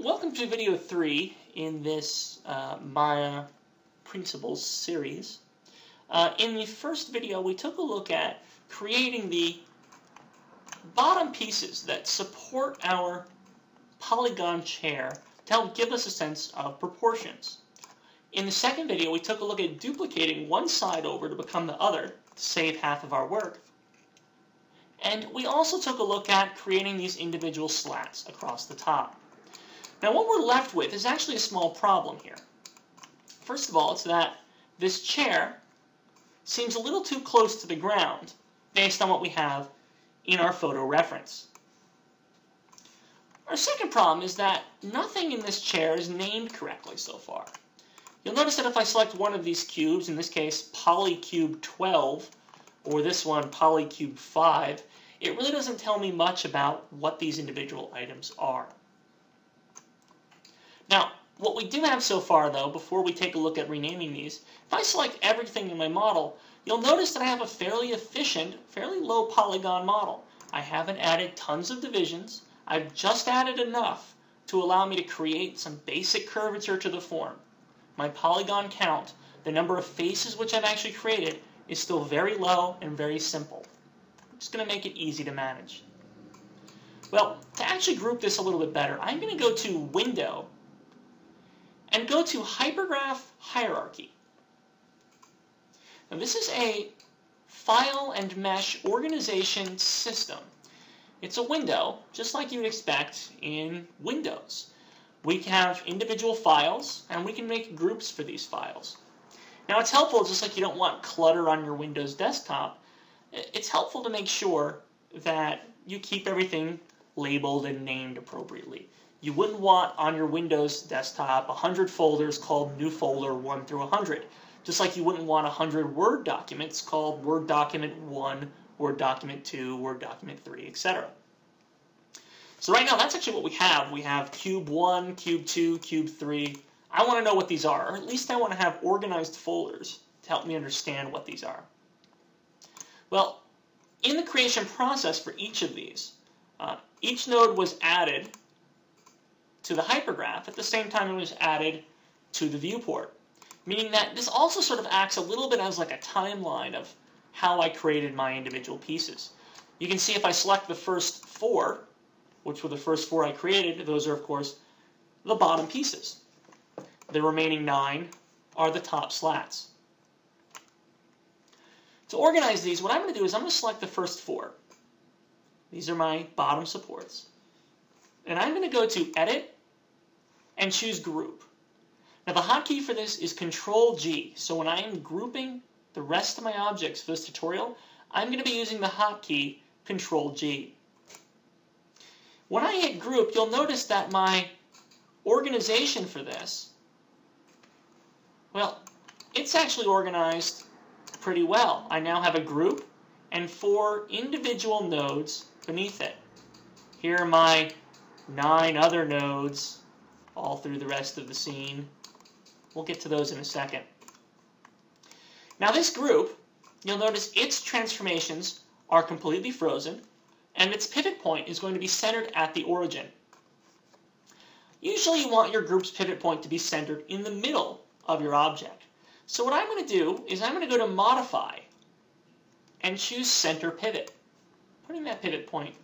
Welcome to video 3 in this uh, Maya Principles series. Uh, in the first video, we took a look at creating the bottom pieces that support our polygon chair to help give us a sense of proportions. In the second video, we took a look at duplicating one side over to become the other to save half of our work. And we also took a look at creating these individual slats across the top. Now what we're left with is actually a small problem here. First of all, it's that this chair seems a little too close to the ground based on what we have in our photo reference. Our second problem is that nothing in this chair is named correctly so far. You'll notice that if I select one of these cubes, in this case polycube 12, or this one polycube 5, it really doesn't tell me much about what these individual items are. Now, what we do have so far, though, before we take a look at renaming these, if I select everything in my model, you'll notice that I have a fairly efficient, fairly low polygon model. I haven't added tons of divisions. I've just added enough to allow me to create some basic curvature to the form. My polygon count, the number of faces which I've actually created, is still very low and very simple. I'm just going to make it easy to manage. Well, to actually group this a little bit better, I'm going to go to Window and go to Hypergraph Hierarchy. Now this is a file and mesh organization system. It's a window, just like you would expect in Windows. We have individual files, and we can make groups for these files. Now it's helpful, just like you don't want clutter on your Windows desktop, it's helpful to make sure that you keep everything labeled and named appropriately. You wouldn't want on your Windows desktop 100 folders called new folder 1 through 100. Just like you wouldn't want 100 Word documents called Word document 1, Word document 2, Word document 3, etc. So right now that's actually what we have. We have cube 1, cube 2, cube 3. I want to know what these are, or at least I want to have organized folders to help me understand what these are. Well, in the creation process for each of these, uh, each node was added to the hypergraph at the same time it was added to the viewport. Meaning that this also sort of acts a little bit as like a timeline of how I created my individual pieces. You can see if I select the first four, which were the first four I created, those are of course the bottom pieces. The remaining nine are the top slats. To organize these, what I'm going to do is I'm going to select the first four. These are my bottom supports. And I'm going to go to Edit, and choose Group. Now the hotkey for this is Control G. So when I am grouping the rest of my objects for this tutorial, I'm going to be using the hotkey Control G. When I hit Group, you'll notice that my organization for this, well, it's actually organized pretty well. I now have a group and four individual nodes beneath it. Here are my nine other nodes all through the rest of the scene. We'll get to those in a second. Now this group, you'll notice its transformations are completely frozen, and its pivot point is going to be centered at the origin. Usually you want your group's pivot point to be centered in the middle of your object. So what I'm going to do is I'm going to go to Modify and choose Center Pivot, putting that pivot point,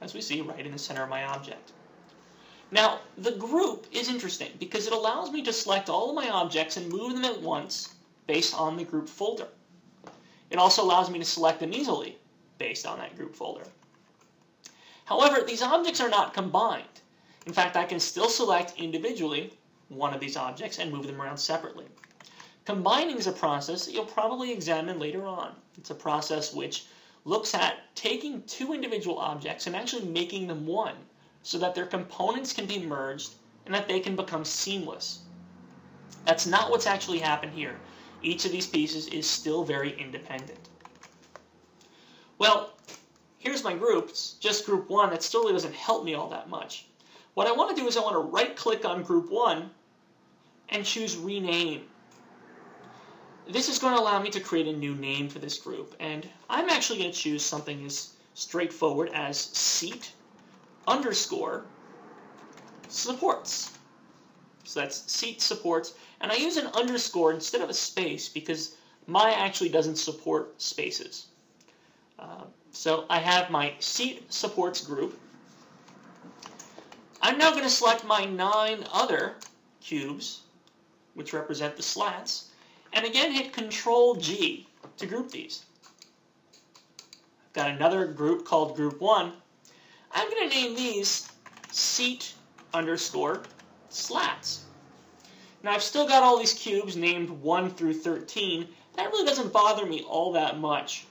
as we see, right in the center of my object. Now, the group is interesting because it allows me to select all of my objects and move them at once based on the group folder. It also allows me to select them easily based on that group folder. However, these objects are not combined. In fact, I can still select individually one of these objects and move them around separately. Combining is a process that you'll probably examine later on. It's a process which looks at taking two individual objects and actually making them one so that their components can be merged and that they can become seamless. That's not what's actually happened here. Each of these pieces is still very independent. Well, here's my group. It's just group 1. That still really doesn't help me all that much. What I want to do is I want to right-click on group 1 and choose Rename. This is going to allow me to create a new name for this group, and I'm actually going to choose something as straightforward as Seat underscore supports. So that's seat supports. And I use an underscore instead of a space because Maya actually doesn't support spaces. Uh, so I have my seat supports group. I'm now going to select my nine other cubes, which represent the slats, and again hit Control G to group these. I've got another group called Group 1. I'm going to name these seat underscore slats. Now I've still got all these cubes named 1 through 13. That really doesn't bother me all that much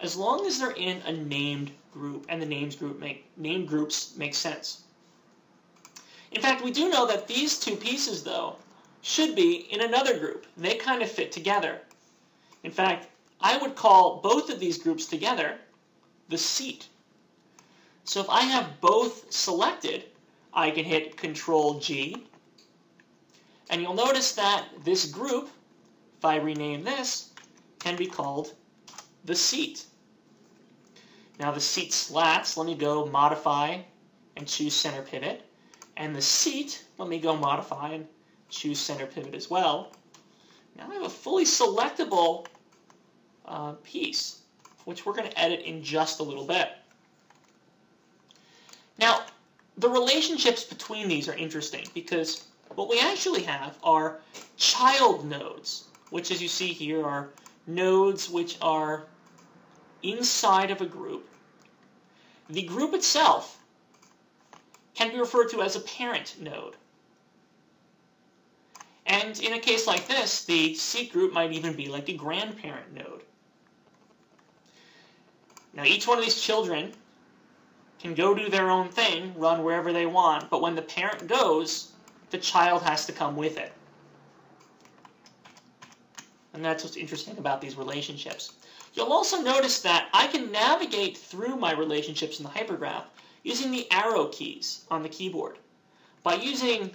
as long as they're in a named group and the names group make named groups make sense. In fact, we do know that these two pieces though should be in another group. They kind of fit together. In fact, I would call both of these groups together the seat. So if I have both selected, I can hit Control G. And you'll notice that this group, if I rename this, can be called the seat. Now the seat slats, let me go modify and choose center pivot. And the seat, let me go modify and choose center pivot as well. Now I have a fully selectable uh, piece, which we're going to edit in just a little bit. Now, the relationships between these are interesting because what we actually have are child nodes, which as you see here are nodes which are inside of a group. The group itself can be referred to as a parent node. And in a case like this, the seat group might even be like a grandparent node. Now each one of these children can go do their own thing, run wherever they want, but when the parent goes, the child has to come with it. And that's what's interesting about these relationships. You'll also notice that I can navigate through my relationships in the hypergraph using the arrow keys on the keyboard. By using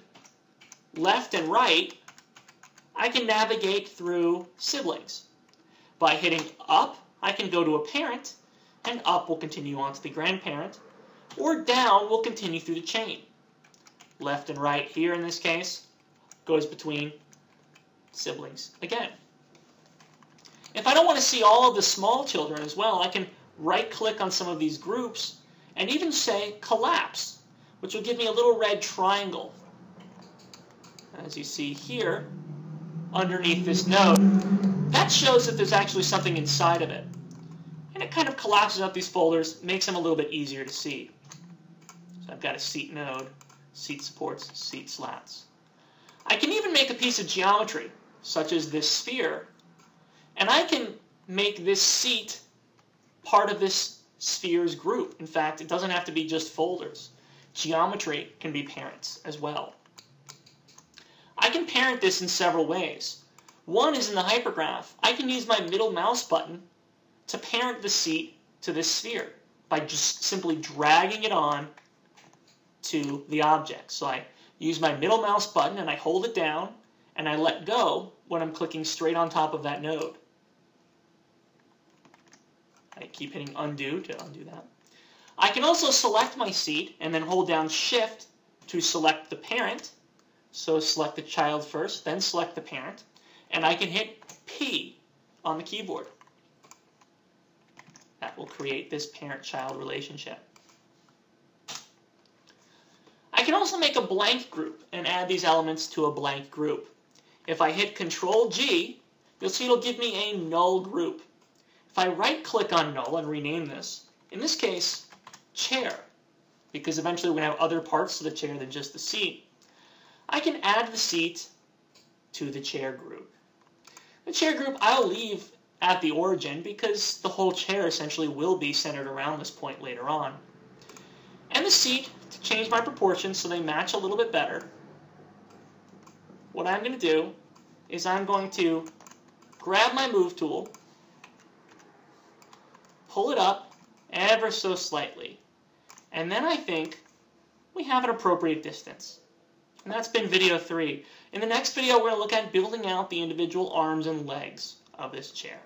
left and right, I can navigate through siblings. By hitting up, I can go to a parent, and up will continue on to the grandparent, or down will continue through the chain. Left and right here in this case goes between siblings again. If I don't want to see all of the small children as well, I can right-click on some of these groups and even say collapse, which will give me a little red triangle. As you see here, underneath this node, that shows that there's actually something inside of it. And it kind of collapses up these folders, makes them a little bit easier to see. I've got a seat node, seat supports, seat slats. I can even make a piece of geometry, such as this sphere, and I can make this seat part of this sphere's group. In fact, it doesn't have to be just folders. Geometry can be parents as well. I can parent this in several ways. One is in the hypergraph. I can use my middle mouse button to parent the seat to this sphere by just simply dragging it on to the object. So I use my middle mouse button and I hold it down and I let go when I'm clicking straight on top of that node. I keep hitting undo to undo that. I can also select my seat and then hold down shift to select the parent. So select the child first, then select the parent. And I can hit P on the keyboard. That will create this parent-child relationship. I can also make a blank group and add these elements to a blank group. If I hit Control G, you'll see it'll give me a null group. If I right click on null and rename this, in this case, chair, because eventually we're going to have other parts to the chair than just the seat, I can add the seat to the chair group. The chair group I'll leave at the origin because the whole chair essentially will be centered around this point later on. And the seat, change my proportions so they match a little bit better, what I'm going to do is I'm going to grab my move tool pull it up ever so slightly. And then I think we have an appropriate distance. And that's been video three. In the next video, we're going to look at building out the individual arms and legs of this chair.